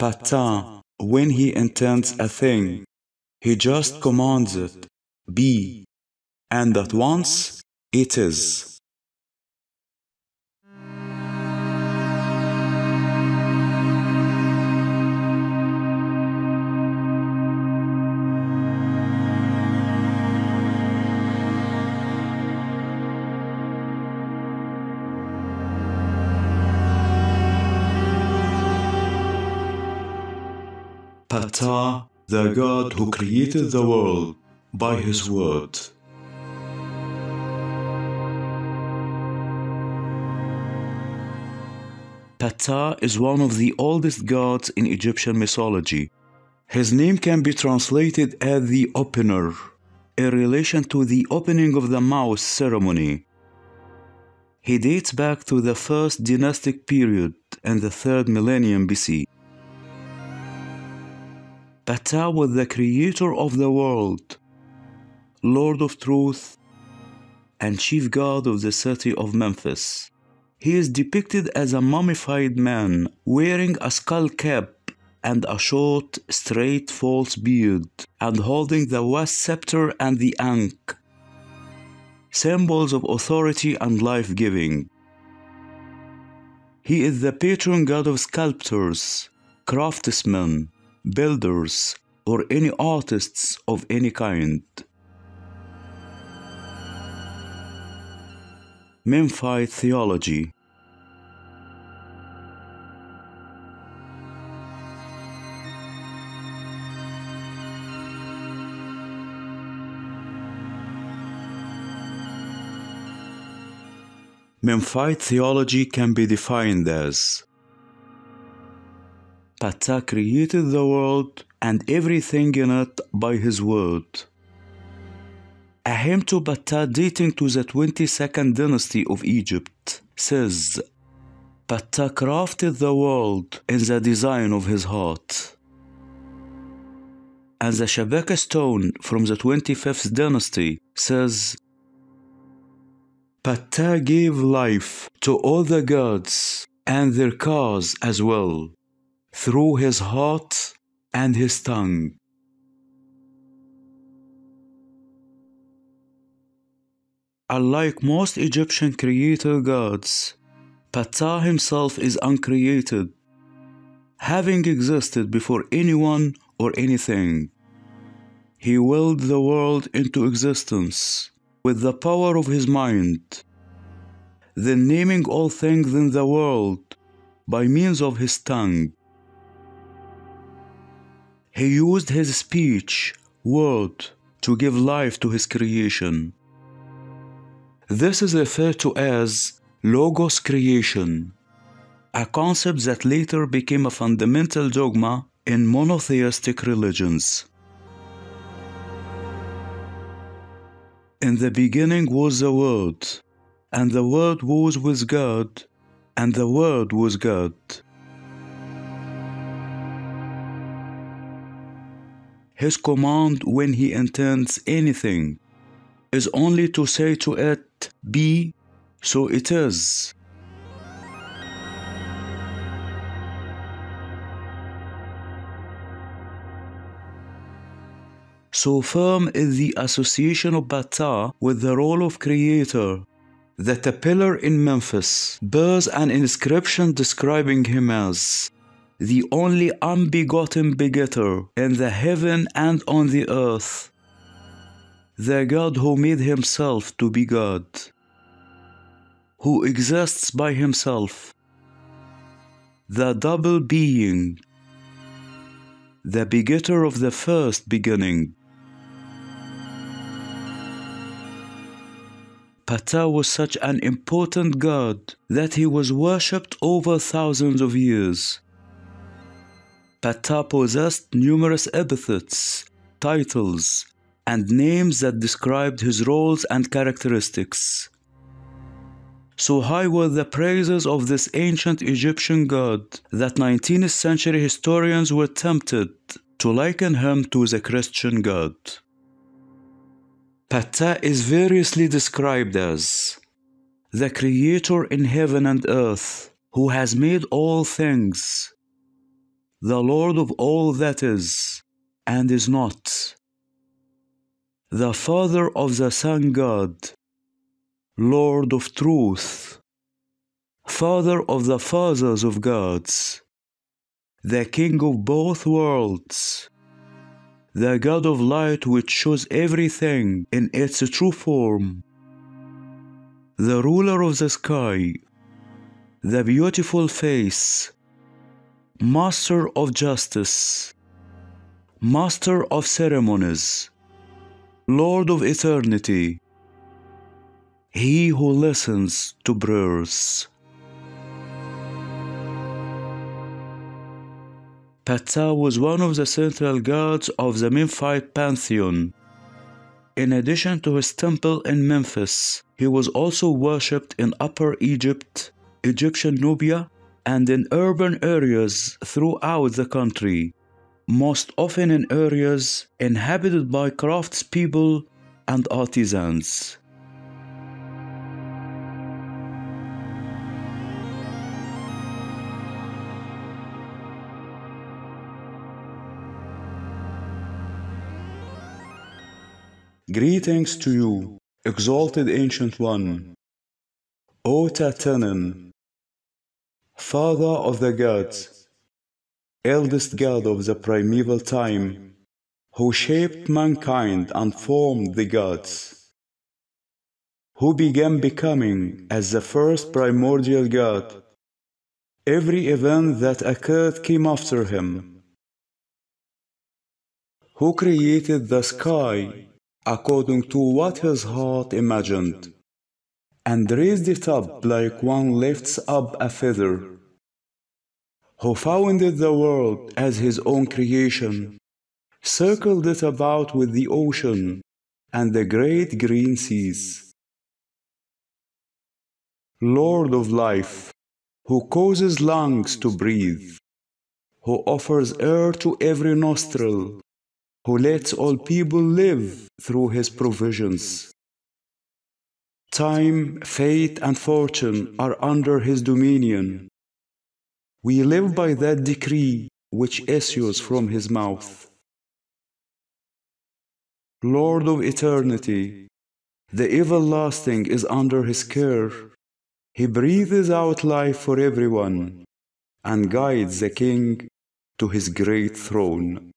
Ptah, when he intends a thing, he just commands it, be, and at once it is. The God who created the world by his word. Ptah is one of the oldest gods in Egyptian mythology. His name can be translated as the opener, in relation to the opening of the mouth ceremony. He dates back to the first dynastic period in the third millennium BC. Ptah was the creator of the world, Lord of truth, and chief god of the city of Memphis. He is depicted as a mummified man wearing a skull cap and a short, straight, false beard, and holding the Was scepter and the Ankh, symbols of authority and life giving. He is the patron god of sculptors, craftsmen, builders, or any artists of any kind. Memphite theology. Memphite theology can be defined as Ptah created the world and everything in it by his word. A hymn to Ptah dating to the 22nd dynasty of Egypt says, Ptah crafted the world in the design of his heart. And the Shabaka stone from the 25th dynasty says, Ptah gave life to all the gods and their kas as well, through his heart and his tongue. Unlike most Egyptian creator gods, Ptah himself is uncreated, having existed before anyone or anything. He willed the world into existence with the power of his mind, then naming all things in the world by means of his tongue. He used his speech, word, to give life to his creation. This is referred to as Logos creation, a concept that later became a fundamental dogma in monotheistic religions. In the beginning was the Word, and the Word was with God, and the Word was God. His command when he intends anything is only to say to it, Be, so it is. So firm is the association of Ptah with the role of creator that a pillar in Memphis bears an inscription describing him as the only unbegotten begetter in the heaven and on the earth, the God who made himself to be God, who exists by himself, the double being, the begetter of the first beginning. Ptah was such an important god that he was worshipped over thousands of years. Ptah possessed numerous epithets, titles, and names that described his roles and characteristics. So high were the praises of this ancient Egyptian god that 19th century historians were tempted to liken him to the Christian God. Ptah is variously described as the creator in heaven and earth who has made all things, the Lord of all that is and is not, the Father of the Son God, Lord of truth, Father of the fathers of gods, the King of both worlds, the God of light which shows everything in its true form, the ruler of the sky, the beautiful face, master of justice, master of ceremonies, Lord of eternity, he who listens to prayers. Ptah was one of the central gods of the Memphite pantheon. In addition to his temple in Memphis, he was also worshipped in Upper Egypt, Egyptian Nubia, and in urban areas throughout the country, most often in areas inhabited by craftspeople and artisans. Greetings to you, exalted Ancient One, O Tatenen, Father of the gods, eldest God of the primeval time, who shaped mankind and formed the gods, who began becoming as the first primordial God. Every event that occurred came after him, who created the sky according to what his heart imagined, and raised it up like one lifts up a feather, who founded the world as his own creation, circled it about with the ocean and the great green seas. Lord of life, who causes lungs to breathe, who offers air to every nostril, who lets all people live through his provisions. Time, fate, and fortune are under his dominion. We live by that decree which issues from his mouth. Lord of eternity, the everlasting is under his care. He breathes out life for everyone and guides the king to his great throne.